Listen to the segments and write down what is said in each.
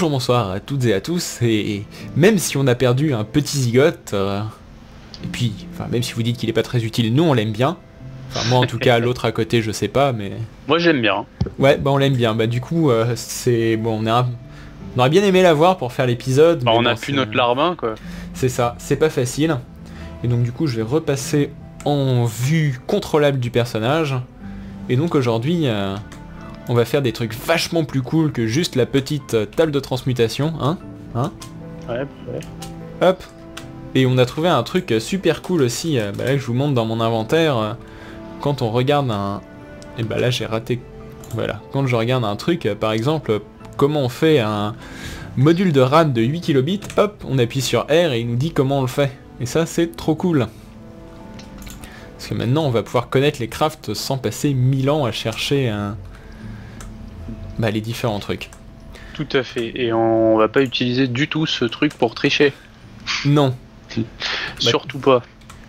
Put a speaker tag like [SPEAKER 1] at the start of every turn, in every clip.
[SPEAKER 1] Bonjour, bonsoir à toutes et à tous, et même si on a perdu un petit zigote, euh, et puis, enfin, même si vous dites qu'il est pas très utile, nous on l'aime bien. Enfin, moi en tout cas, l'autre à côté, je sais pas, mais...
[SPEAKER 2] Moi j'aime bien.
[SPEAKER 1] Ouais, bah on l'aime bien. Bah du coup, euh, c'est... Bon, on, a... on aurait bien aimé l'avoir pour faire l'épisode.
[SPEAKER 2] Bah, on a
[SPEAKER 1] c'est-
[SPEAKER 2] notre larbin quoi.
[SPEAKER 1] C'est ça, c'est pas facile. Et donc du coup, je vais repasser en vue contrôlable du personnage. Et donc aujourd'hui, euh, on va faire des trucs vachement plus cool que juste la petite euh, table de transmutation, hein Hein
[SPEAKER 2] Ouais, ouais.
[SPEAKER 1] Hop Et on a trouvé un truc euh, super cool aussi, euh, bah là, je vous montre dans mon inventaire. Quand on regarde un... Et bah là j'ai raté... Voilà. Quand je regarde un truc, par exemple, comment on fait un module de RAM de 8 kilobits, hop, on appuie sur R et il nous dit comment on le fait. Et ça c'est trop cool. Parce que maintenant on va pouvoir connaître les crafts sans passer 1000 ans à chercher un... Bah les différents trucs.
[SPEAKER 2] Tout à fait. Et on va pas utiliser du tout ce truc pour tricher.
[SPEAKER 1] Non,
[SPEAKER 2] Surtout pas.
[SPEAKER 1] De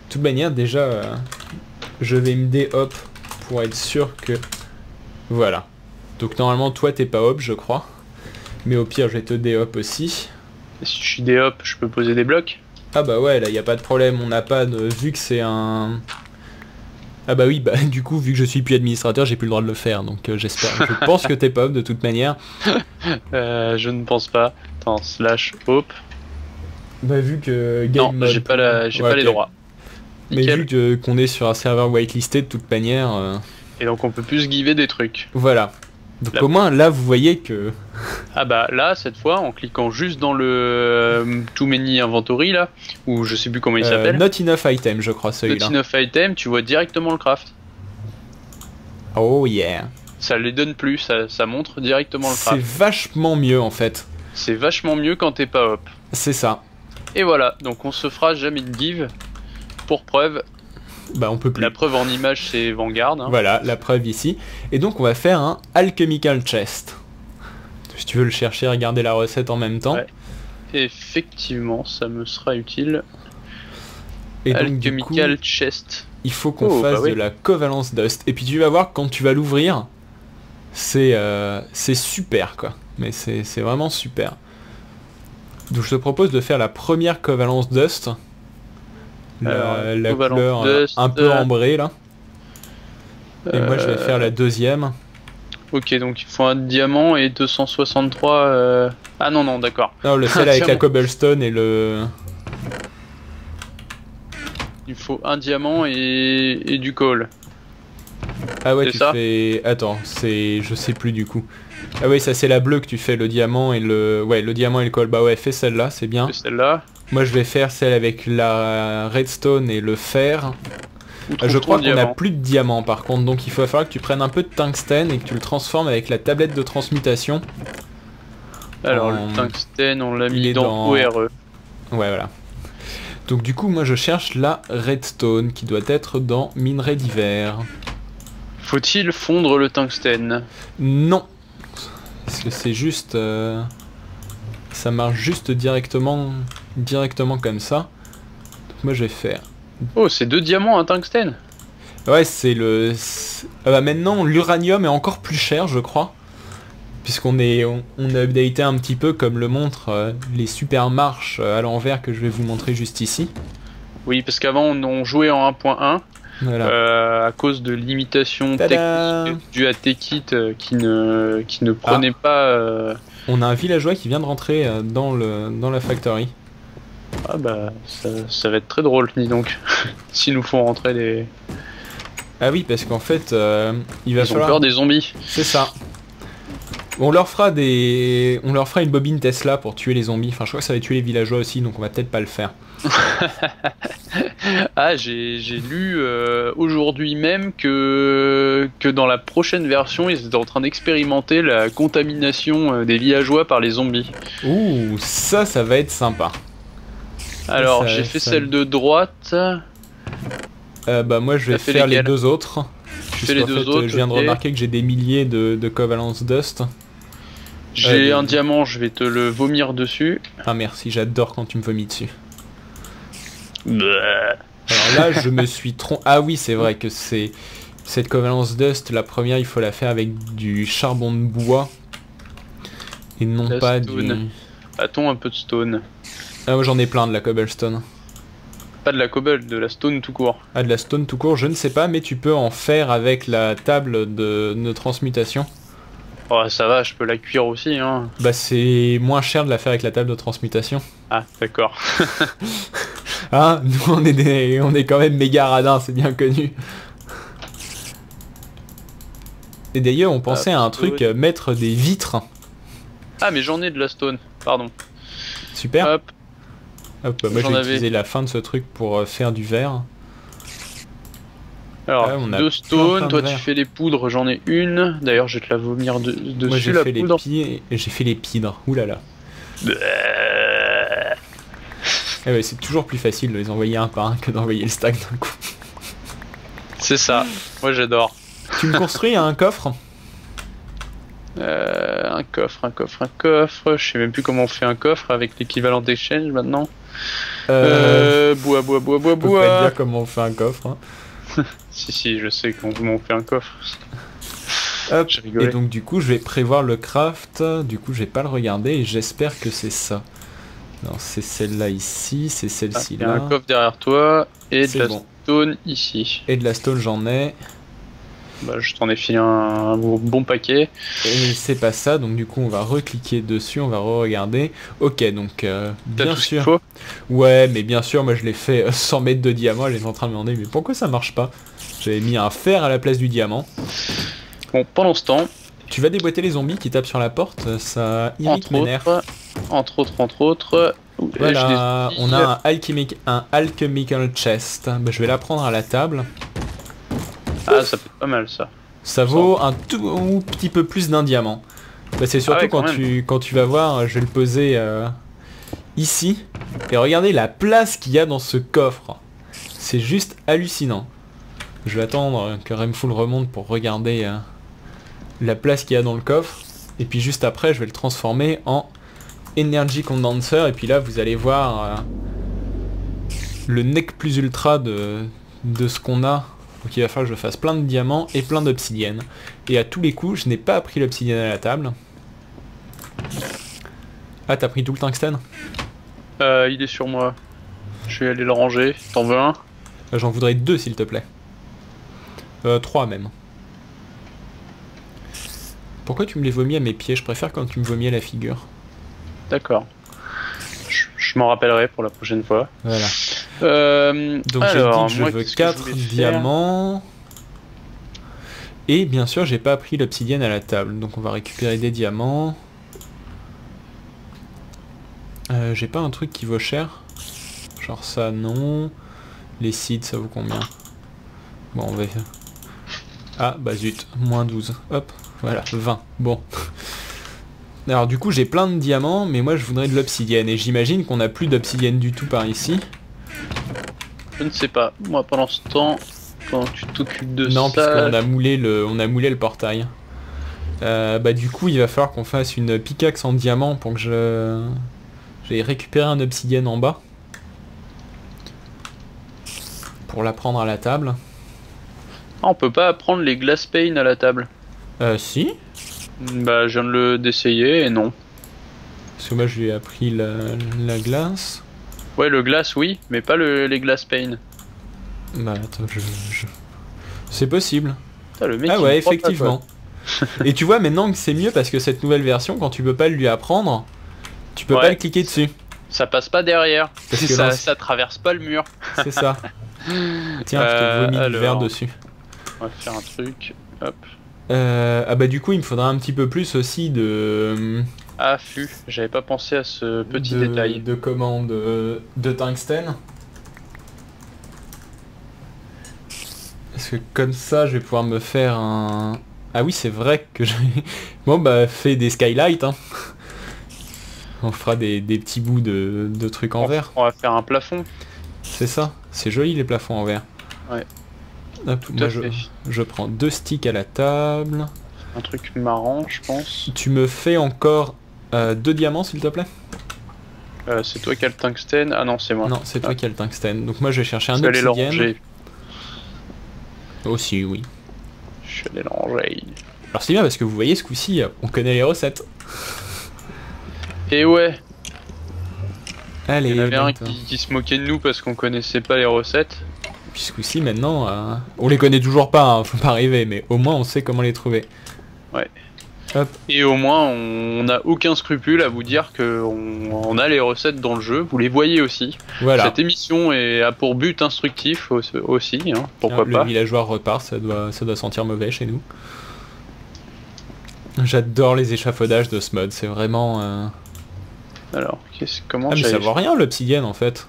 [SPEAKER 1] toute manière, déjà, euh, je vais me dé-hop pour être sûr que... Voilà. Donc normalement, toi, t'es pas hop, je crois. Mais au pire, je vais te dé-hop aussi.
[SPEAKER 2] Si je suis des hop, je peux poser des blocs.
[SPEAKER 1] Ah bah ouais, là, y a pas de problème. On n'a pas de... Vu que c'est un... Ah bah oui, bah du coup, vu que je suis plus administrateur, j'ai plus le droit de le faire. Donc euh, j'espère... Je pense que t'es pas hop de toute manière.
[SPEAKER 2] Euh, je ne pense pas. Attends, slash hop.
[SPEAKER 1] Bah vu que...
[SPEAKER 2] Non,
[SPEAKER 1] Game
[SPEAKER 2] j'ai
[SPEAKER 1] Mode-
[SPEAKER 2] pas, la, j'ai
[SPEAKER 1] Ouais,
[SPEAKER 2] pas les droits.
[SPEAKER 1] Mais vu que- qu'on est sur un serveur whitelisté de toute manière... euh,
[SPEAKER 2] Et donc on peut plus giver des trucs.
[SPEAKER 1] Voilà. Donc
[SPEAKER 2] Là.
[SPEAKER 1] au moins, là, vous voyez que...
[SPEAKER 2] Ah bah là, cette fois, en cliquant juste dans le euh, Too Many Inventory là, ou je sais plus comment il
[SPEAKER 1] Euh,
[SPEAKER 2] s'appelle,
[SPEAKER 1] not enough item, je crois, celui-là.
[SPEAKER 2] Not Enough Item, tu vois directement le craft.
[SPEAKER 1] Oh yeah.
[SPEAKER 2] Ça les donne plus, ça, ça montre directement le
[SPEAKER 1] C'est
[SPEAKER 2] craft.
[SPEAKER 1] vachement mieux en fait.
[SPEAKER 2] C'est vachement mieux quand t'es pas hop.
[SPEAKER 1] C'est ça.
[SPEAKER 2] Et voilà, donc on se fera jamais de give. Pour preuve,
[SPEAKER 1] Bah on peut plus.
[SPEAKER 2] la preuve en image c'est Vanguard. hein.
[SPEAKER 1] Voilà, la preuve ici. Et donc on va faire un alchemical chest. Si tu veux le chercher, regarder la recette en même temps.
[SPEAKER 2] Ouais. Effectivement, ça me sera utile.
[SPEAKER 1] Et donc du coup,
[SPEAKER 2] Alchemical Chest.
[SPEAKER 1] il faut qu'on
[SPEAKER 2] Oh,
[SPEAKER 1] fasse
[SPEAKER 2] bah oui.
[SPEAKER 1] de la covalence dust. Et puis tu vas voir quand tu vas l'ouvrir, c'est euh, c'est super quoi. Mais c'est c'est vraiment super. Donc je te propose de faire la première covalence dust. La, couleur euh,
[SPEAKER 2] dust,
[SPEAKER 1] un peu
[SPEAKER 2] euh,
[SPEAKER 1] ambrée là. Et moi je vais
[SPEAKER 2] Euh,
[SPEAKER 1] faire la deuxième.
[SPEAKER 2] Ok, donc il faut un diamant et 263. euh, Ah non, non, d'accord.
[SPEAKER 1] Non, le sel avec la cobblestone et le...
[SPEAKER 2] Il faut un diamant et, et du coal.
[SPEAKER 1] Ah ouais, tu
[SPEAKER 2] ça?
[SPEAKER 1] fais... Attends, c'est... Je sais plus du coup. Ah ouais, ça c'est la bleue que tu fais, le diamant et le... Ouais, le diamant et le col. Bah ouais, fais celle-là, c'est bien.
[SPEAKER 2] C'est celle-là.
[SPEAKER 1] Moi je vais faire celle avec la redstone et le fer.
[SPEAKER 2] Où
[SPEAKER 1] Ah, je crois qu'on a
[SPEAKER 2] diamant
[SPEAKER 1] plus de diamants par contre, donc il va falloir que tu prennes un peu de tungstène et que tu le transformes avec la tablette de transmutation.
[SPEAKER 2] Alors,
[SPEAKER 1] en-
[SPEAKER 2] le tungstène, on l'a mis dans- ORE.
[SPEAKER 1] Ouais, voilà. Donc du coup, moi je cherche la redstone qui doit être dans minerai d'hiver.
[SPEAKER 2] Faut-il fondre le tungstène?
[SPEAKER 1] Non. Parce que c'est juste... euh, Ça marche juste directement, directement comme ça. Donc moi je vais faire...
[SPEAKER 2] Oh, c'est deux diamants, un tungstène
[SPEAKER 1] Ouais, c'est le... Ah bah maintenant, l'uranium est encore plus cher, je crois. Puisqu'on est, on, on a updaté un petit peu comme le montrent euh, les super marches euh, à l'envers que je vais vous montrer juste ici.
[SPEAKER 2] Oui, parce qu'avant, on, on jouait en 1.1
[SPEAKER 1] Voilà.
[SPEAKER 2] euh, à cause de limitations techniques dues à Tekit euh, qui ne, qui ne prenait pas... euh,
[SPEAKER 1] On a un villageois qui vient de rentrer euh, dans, le, dans la factory.
[SPEAKER 2] Ah bah, ça, ça va être très drôle, dis donc. S'ils nous font rentrer des...
[SPEAKER 1] Ah oui, parce qu'en fait, euh, il va
[SPEAKER 2] Ils ont
[SPEAKER 1] falloir...
[SPEAKER 2] peur des zombies.
[SPEAKER 1] C'est ça. On leur fera des, on leur fera une bobine Tesla pour tuer les zombies. Enfin, je crois que ça va tuer les villageois aussi, donc on va peut-être pas le faire.
[SPEAKER 2] Ah, j'ai j'ai lu euh, aujourd'hui même que, que dans la prochaine version, ils étaient en train d'expérimenter la contamination euh, des villageois par les zombies.
[SPEAKER 1] Ouh, ça, ça va être sympa.
[SPEAKER 2] Alors, j'ai fait
[SPEAKER 1] ça-
[SPEAKER 2] celle de droite.
[SPEAKER 1] Euh, bah moi, je vais faire les deux autres.
[SPEAKER 2] Tu fais les deux
[SPEAKER 1] fait,
[SPEAKER 2] autres.
[SPEAKER 1] Je viens de remarquer que j'ai des milliers de, de Covalence Dust.
[SPEAKER 2] J'ai
[SPEAKER 1] Euh,
[SPEAKER 2] un diamant, je vais te le vomir dessus.
[SPEAKER 1] Ah merci, j'adore quand tu me vomis dessus.
[SPEAKER 2] Bleh.
[SPEAKER 1] Alors là, je me suis trompé. Ah oui, c'est vrai que c'est cette Covalence Dust. La première, il faut la faire avec du charbon de bois. Et non
[SPEAKER 2] La
[SPEAKER 1] pas
[SPEAKER 2] stone.
[SPEAKER 1] du...
[SPEAKER 2] A-t-on un peu de stone
[SPEAKER 1] Ah moi j'en ai plein de la cobblestone.
[SPEAKER 2] Pas de la cobble, de la stone tout court.
[SPEAKER 1] Ah de la stone tout court, je ne sais pas, mais tu peux en faire avec la table de, de transmutation.
[SPEAKER 2] Oh, ça va, je peux la cuire aussi, hein.
[SPEAKER 1] Bah c'est moins cher de la faire avec la table de transmutation.
[SPEAKER 2] Ah, d'accord.
[SPEAKER 1] Ah, nous on est des, on est quand même méga radins, c'est bien connu. Et d'ailleurs on pensait à un truc, euh, mettre des vitres.
[SPEAKER 2] Ah, mais j'en ai de la stone, pardon.
[SPEAKER 1] Super.
[SPEAKER 2] Hop,
[SPEAKER 1] Hop, bah, moi j'ai utilisé la fin de ce truc pour euh, faire du verre.
[SPEAKER 2] alors,
[SPEAKER 1] Ah, on a
[SPEAKER 2] deux
[SPEAKER 1] plein,
[SPEAKER 2] stone,
[SPEAKER 1] plein de
[SPEAKER 2] toi tu fais les poudres, j'en ai une. D'ailleurs, je vais te la vomir de- dessus,
[SPEAKER 1] moi j'ai fait les
[SPEAKER 2] poudre.
[SPEAKER 1] pieds et j'ai fait les pidres.
[SPEAKER 2] Euh,
[SPEAKER 1] Eh ouais, c'est toujours plus facile de les envoyer un par un que d'envoyer le stack d'un coup.
[SPEAKER 2] C'est ça, moi j'adore.
[SPEAKER 1] tu me construis un coffre?
[SPEAKER 2] Euh, un coffre, un coffre, un coffre. Je sais même plus comment on fait un coffre avec l'équivalent d'exchange maintenant.
[SPEAKER 1] Euh...
[SPEAKER 2] Euh, bois, bois, bois, bois,
[SPEAKER 1] Je peux pas te
[SPEAKER 2] bois.
[SPEAKER 1] dire comment on fait un coffre. hein.
[SPEAKER 2] Si, si, je sais comment on fait un coffre.
[SPEAKER 1] Hop. Et donc du coup je vais prévoir le craft, du coup je vais pas le regarder et j'espère que c'est ça. Non c'est celle-là ici, c'est
[SPEAKER 2] Ah,
[SPEAKER 1] celle-ci
[SPEAKER 2] Il y a un
[SPEAKER 1] là.
[SPEAKER 2] coffre derrière toi et de la
[SPEAKER 1] bon.
[SPEAKER 2] stone ici.
[SPEAKER 1] Et de la stone j'en ai.
[SPEAKER 2] Bah, je t'en ai filé un, un bon paquet.
[SPEAKER 1] Et c'est pas ça, donc du coup on va recliquer dessus, on va re-regarder. Ok donc euh, bien sûr.
[SPEAKER 2] faut
[SPEAKER 1] Ouais mais bien sûr moi je l'ai fait euh, 100 mètres de diamant, elle est en train de me demander mais pourquoi ça marche pas? J'avais mis un fer à la place du diamant.
[SPEAKER 2] Bon, pendant ce temps,
[SPEAKER 1] Tu vas déboîter les zombies qui tapent sur la porte, ça irrite
[SPEAKER 2] entre
[SPEAKER 1] mes nerfs.
[SPEAKER 2] autres, entre autres, entre autres,
[SPEAKER 1] Voilà, on a un, alchemic, un alchemical chest. Bah, je vais la prendre à la table.
[SPEAKER 2] Ah, ça peut être pas mal ça.
[SPEAKER 1] Ça vaut un tout petit peu plus d'un diamant. Bah, c'est surtout
[SPEAKER 2] Ah ouais, quand
[SPEAKER 1] quand, tu, quand tu vas voir, je vais le poser euh, ici. Et regardez la place qu'il y a dans ce coffre. C'est juste hallucinant. Je vais attendre que Remful remonte pour regarder euh, la place qu'il y a dans le coffre. Et puis juste après, je vais le transformer en Energy Condenser. Et puis là, vous allez voir euh, le nec plus ultra de, de ce qu'on a. Donc il va falloir que je fasse plein de diamants et plein d'obsidienne. Et à tous les coups, je n'ai pas pris l'obsidienne à la table. Ah, t'as pris tout le tungstène
[SPEAKER 2] Euh, il est sur moi. Je vais aller le ranger. T'en veux un?
[SPEAKER 1] Euh, J'en voudrais deux, s'il te plaît. Euh, trois même. Pourquoi tu me les vomis à mes pieds? Je préfère quand tu me vomis à la figure.
[SPEAKER 2] D'accord. Je, je m'en rappellerai pour la prochaine fois.
[SPEAKER 1] Voilà.
[SPEAKER 2] Euh,
[SPEAKER 1] Donc
[SPEAKER 2] alors,
[SPEAKER 1] j'ai dit que je veux
[SPEAKER 2] qu'est-ce que je
[SPEAKER 1] 4
[SPEAKER 2] voulais faire
[SPEAKER 1] diamants. Et bien sûr, j'ai pas pris l'obsidienne à la table. Donc on va récupérer des diamants. Euh, j'ai pas un truc qui vaut cher. Genre ça, non. Les seeds, ça vaut combien? Bon, on va... Ah, bah zut, moins 12. Hop, voilà, 20. Bon. Alors du coup, j'ai plein de diamants, mais moi je voudrais de l'obsidienne. Et j'imagine qu'on a plus d'obsidienne du tout par ici.
[SPEAKER 2] Je ne sais pas. Moi, pendant ce temps, quand tu t'occupes de
[SPEAKER 1] Non,
[SPEAKER 2] ça,
[SPEAKER 1] puisqu'on a moulé le, on a moulé le portail. Euh, bah du coup, il va falloir qu'on fasse une pickaxe en diamant pour que je, j'ai récupéré un obsidienne en bas pour la prendre à la table.
[SPEAKER 2] Ah, on peut pas prendre les glass pane à la table.
[SPEAKER 1] Euh, si,
[SPEAKER 2] Bah, je viens de le d'essayer et non.
[SPEAKER 1] parce que moi je lui ai appris la, la glace.
[SPEAKER 2] Ouais, le glace, oui, mais pas le, les glass pane.
[SPEAKER 1] Bah attends, je, je- c'est possible.
[SPEAKER 2] Putain, le mec,
[SPEAKER 1] Ah ouais,
[SPEAKER 2] pas,
[SPEAKER 1] effectivement. Et tu vois maintenant que c'est mieux parce que cette nouvelle version, quand tu peux pas le lui apprendre, tu peux
[SPEAKER 2] Ouais.
[SPEAKER 1] pas le cliquer dessus.
[SPEAKER 2] Ça passe pas derrière.
[SPEAKER 1] Parce que
[SPEAKER 2] ça,
[SPEAKER 1] là,
[SPEAKER 2] ça traverse pas le mur.
[SPEAKER 1] C'est ça. Tiens, je te
[SPEAKER 2] Euh,
[SPEAKER 1] vomis du
[SPEAKER 2] alors.
[SPEAKER 1] verre dessus.
[SPEAKER 2] On va faire un truc. Hop.
[SPEAKER 1] Euh, ah bah du coup il me faudra un petit peu plus aussi de
[SPEAKER 2] Affût. J'avais pas pensé à ce petit
[SPEAKER 1] de,
[SPEAKER 2] détail.
[SPEAKER 1] de commande de, de tungstène. Parce que comme ça je vais pouvoir me faire un... Ah oui c'est vrai que j'ai... Bon bah fait des skylights hein. On fera des, des petits bouts de, de trucs en
[SPEAKER 2] On-
[SPEAKER 1] verre.
[SPEAKER 2] On va faire un plafond.
[SPEAKER 1] C'est ça. C'est joli les plafonds en verre.
[SPEAKER 2] Ouais.
[SPEAKER 1] Hop,
[SPEAKER 2] Tout
[SPEAKER 1] moi
[SPEAKER 2] à
[SPEAKER 1] je,
[SPEAKER 2] fait.
[SPEAKER 1] je prends deux sticks à la table.
[SPEAKER 2] Un truc marrant, je pense.
[SPEAKER 1] Tu me fais encore euh, deux diamants s'il te plaît
[SPEAKER 2] Euh, c'est toi qui as le tungstène? Ah non, c'est moi.
[SPEAKER 1] Non, c'est toi qui as le tungstène. Donc moi je vais chercher
[SPEAKER 2] Je
[SPEAKER 1] un
[SPEAKER 2] suis le
[SPEAKER 1] obsidienne.
[SPEAKER 2] ranger.
[SPEAKER 1] Aussi, oui.
[SPEAKER 2] Je suis allé.
[SPEAKER 1] Alors c'est bien parce que vous voyez ce coup-ci, on connaît les recettes.
[SPEAKER 2] Et ouais,
[SPEAKER 1] Allez,
[SPEAKER 2] il y en avait un qui, qui se moquait de nous parce qu'on connaissait pas les recettes.
[SPEAKER 1] Puis ce coup-ci, maintenant, euh, on les connaît toujours pas, hein, faut pas rêver, mais au moins on sait comment les trouver.
[SPEAKER 2] Et au moins, on n'a aucun scrupule à vous dire que on, a les recettes dans le jeu. Vous les voyez aussi.
[SPEAKER 1] Voilà.
[SPEAKER 2] Cette émission est, a pour but instructif au- aussi. hein, pourquoi
[SPEAKER 1] le
[SPEAKER 2] pas
[SPEAKER 1] villageois repart, ça doit, ça doit sentir mauvais chez nous. J'adore les échafaudages de ce mode, c'est vraiment... euh,
[SPEAKER 2] Alors, comment
[SPEAKER 1] Ah mais ça vaut rien l'obsidienne en fait.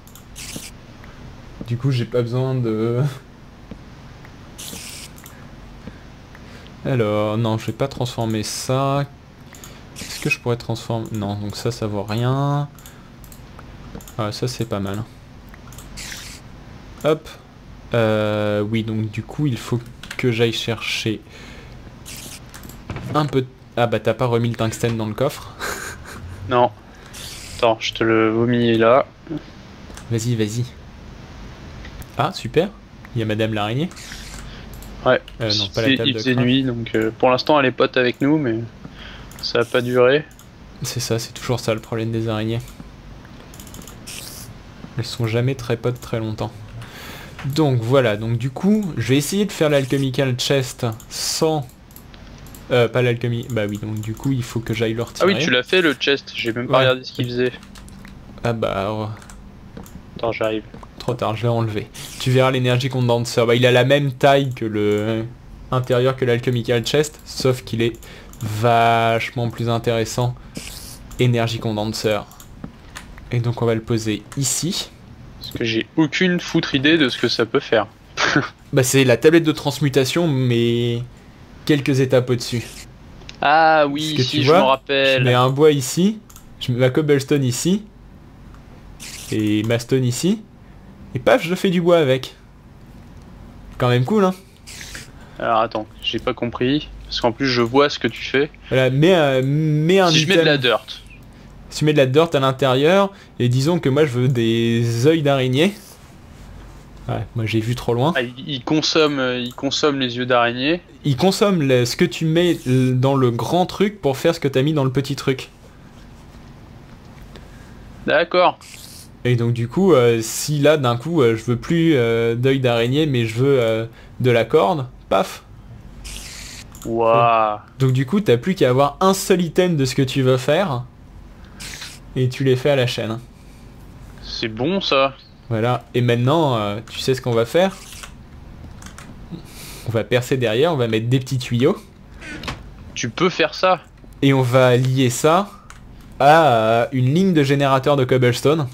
[SPEAKER 1] Du coup j'ai pas besoin de... Alors non je vais pas transformer ça. Est-ce que je pourrais transformer... Non donc ça ça vaut rien. Ah ça c'est pas mal. Hop. Euh, oui donc du coup il faut que j'aille chercher un peu... de- Ah bah t'as pas remis le tungstène dans le coffre?
[SPEAKER 2] Non. Attends, je te le vomis là.
[SPEAKER 1] Vas-y, vas-y. Ah, super. Il y a Madame l'araignée.
[SPEAKER 2] Ouais.
[SPEAKER 1] Euh, non, pas la
[SPEAKER 2] Il-
[SPEAKER 1] table
[SPEAKER 2] il
[SPEAKER 1] de
[SPEAKER 2] faisait nuit, donc euh, pour l'instant elle est pote avec nous, mais ça a pas duré.
[SPEAKER 1] C'est ça, c'est toujours ça le problème des araignées. Elles sont jamais très potes très longtemps. Donc voilà, donc du coup, je vais essayer de faire l'alchemical chest sans... Euh, pas l'alchimie... Bah oui, donc du coup, il faut que j'aille le
[SPEAKER 2] Ah
[SPEAKER 1] retirer.
[SPEAKER 2] oui, tu l'as fait le chest, j'ai même pas
[SPEAKER 1] Ouais.
[SPEAKER 2] regardé ce qu'il faisait.
[SPEAKER 1] Ah bah...
[SPEAKER 2] Attends, j'arrive.
[SPEAKER 1] Trop tard, je l'ai enlevé. Tu verras l'énergie condenser. Bah, il a la même taille que le intérieur que l'alchemical chest, sauf qu'il est vachement plus intéressant. Énergie condenser. Et donc on va le poser ici.
[SPEAKER 2] Parce que j'ai aucune foutre idée de ce que ça peut faire.
[SPEAKER 1] Bah c'est la tablette de transmutation, mais quelques étapes au-dessus.
[SPEAKER 2] Ah oui,
[SPEAKER 1] que
[SPEAKER 2] si
[SPEAKER 1] tu
[SPEAKER 2] je
[SPEAKER 1] vois,
[SPEAKER 2] me
[SPEAKER 1] Je
[SPEAKER 2] rappelle.
[SPEAKER 1] mets un bois ici, je mets ma cobblestone ici, et ma stone ici, et paf, je fais du bois avec. Quand même cool, hein
[SPEAKER 2] Alors attends, j'ai pas compris. Parce qu'en plus je vois ce que tu fais.
[SPEAKER 1] Voilà, mets, euh, mets un
[SPEAKER 2] si je mets de la dirt.
[SPEAKER 1] Si tu mets de la dirt à l'intérieur, et disons que moi je veux des œils d'araignée. Ouais, moi j'ai vu trop loin.
[SPEAKER 2] Ah, il, consomme, euh, il consomme les yeux d'araignée.
[SPEAKER 1] Il consomme le- ce que tu mets l- dans le grand truc pour faire ce que t'as mis dans le petit truc.
[SPEAKER 2] D'accord.
[SPEAKER 1] Et donc du coup, euh, si là d'un coup euh, je veux plus euh, d'œil d'araignée mais je veux de la corde, paf.
[SPEAKER 2] Waouh.
[SPEAKER 1] Donc du coup t'as plus qu'à avoir un seul item de ce que tu veux faire. Et tu les fais à la chaîne.
[SPEAKER 2] C'est bon ça.
[SPEAKER 1] Voilà, et maintenant, tu sais ce qu'on va faire? On va percer derrière, on va mettre des petits tuyaux,
[SPEAKER 2] Tu peux faire ça.
[SPEAKER 1] et on va lier ça à une ligne de générateur de cobblestone.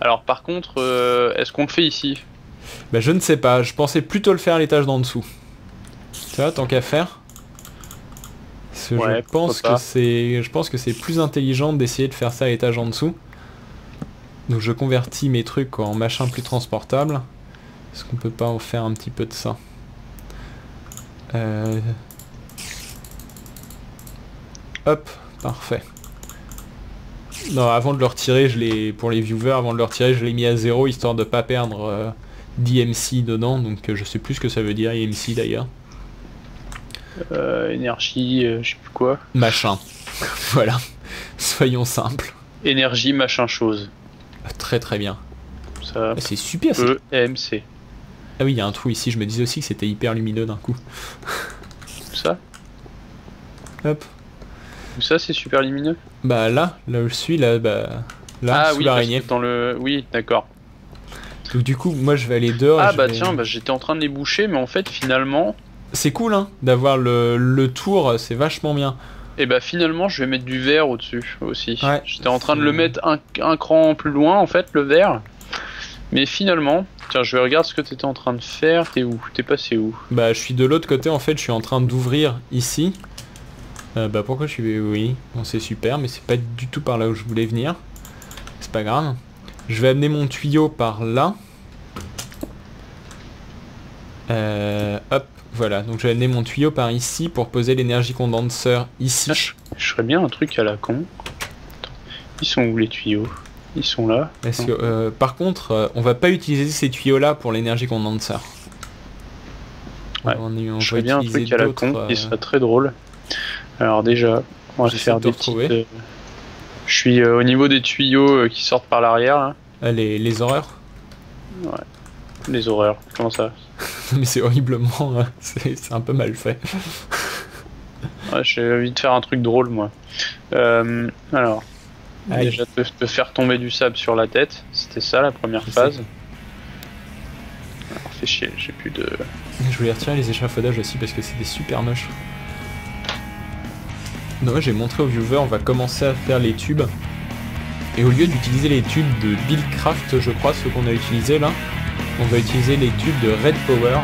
[SPEAKER 2] Alors par contre, euh, est-ce qu'on le fait ici?
[SPEAKER 1] Bah je ne sais pas, je pensais plutôt le faire à l'étage d'en dessous. Ça va, tant qu'à faire Parce que
[SPEAKER 2] Ouais,
[SPEAKER 1] je pense que c'est je pense que c'est plus intelligent d'essayer de faire ça à l'étage en dessous. Donc je convertis mes trucs en machin plus transportable. Est-ce qu'on peut pas en faire un petit peu de ça? Euh, Hop, parfait. Non, avant de le retirer, je l'ai pour les viewers, avant de le retirer, je l'ai mis à zéro histoire de pas perdre euh, d'IMC dedans. Donc euh, je sais plus ce que ça veut dire IMC d'ailleurs.
[SPEAKER 2] Euh, Énergie, euh, je sais plus quoi.
[SPEAKER 1] Machin. voilà. Soyons simples.
[SPEAKER 2] Énergie, machin chose.
[SPEAKER 1] Très très bien.
[SPEAKER 2] Ça.
[SPEAKER 1] Ah, C'est super. c'est-
[SPEAKER 2] E, M, C.
[SPEAKER 1] Ah oui, il y a un trou ici. Je me disais aussi que c'était hyper lumineux d'un coup.
[SPEAKER 2] Ça?
[SPEAKER 1] Hop.
[SPEAKER 2] Tout ça, c'est super lumineux
[SPEAKER 1] Bah là, là où je suis, là, bah là,
[SPEAKER 2] Ah
[SPEAKER 1] sous
[SPEAKER 2] oui,
[SPEAKER 1] l'araignée.
[SPEAKER 2] dans le... Oui, d'accord.
[SPEAKER 1] Donc du coup, moi je vais aller dehors.
[SPEAKER 2] Ah bah
[SPEAKER 1] vais-
[SPEAKER 2] tiens, bah, j'étais en train de les boucher, mais en fait, finalement...
[SPEAKER 1] C'est cool, hein, d'avoir le, le tour. C'est vachement bien.
[SPEAKER 2] Et bah finalement, je vais mettre du verre au-dessus aussi.
[SPEAKER 1] Ouais.
[SPEAKER 2] J'étais en train de le mettre un, un cran plus loin, en fait, le verre. Mais finalement... Tiens, je vais regarder ce que t'étais en train de faire. T'es où? T'es passé où?
[SPEAKER 1] Bah je suis de l'autre côté. En fait, je suis en train d'ouvrir ici. Euh, bah pourquoi je suis... Oui, bon c'est super, mais c'est pas du tout par là où je voulais venir. C'est pas grave. Je vais amener mon tuyau par là. Euh, hop, voilà. Donc je vais amener mon tuyau par ici pour poser l'énergie condenseur ici.
[SPEAKER 2] Ah, je, ferais bien un truc à la con. Attends. Ils sont où les tuyaux? Ils sont là?
[SPEAKER 1] Parce que, euh, par contre, euh, on va pas utiliser ces tuyaux-là pour l'énergie condenseur.
[SPEAKER 2] Ouais,
[SPEAKER 1] On, y- on
[SPEAKER 2] je ferais bien un truc à la con qui
[SPEAKER 1] euh,
[SPEAKER 2] serait très drôle. Alors déjà, on va faire
[SPEAKER 1] de
[SPEAKER 2] des petites... euh, Je suis euh, au niveau des tuyaux euh, qui sortent par l'arrière.
[SPEAKER 1] Ah, les, les horreurs.
[SPEAKER 2] Les horreurs. Comment ça
[SPEAKER 1] Mais c'est horriblement... euh, c'est un peu mal fait.
[SPEAKER 2] Ouais, j'ai envie de faire un truc drôle, moi. Euh, alors,
[SPEAKER 1] Aïe.
[SPEAKER 2] déjà te, te faire tomber du sable sur la tête, c'était ça la première phase. Alors, fais chier, j'ai plus de.
[SPEAKER 1] Je voulais retirer les échafaudages aussi parce que c'était super moche. Ouais, j'ai montré aux viewers, on va commencer à faire les tubes. Et au lieu d'utiliser les tubes de Billcraft, je crois, ce qu'on a utilisé là, on va utiliser les tubes de Red Power.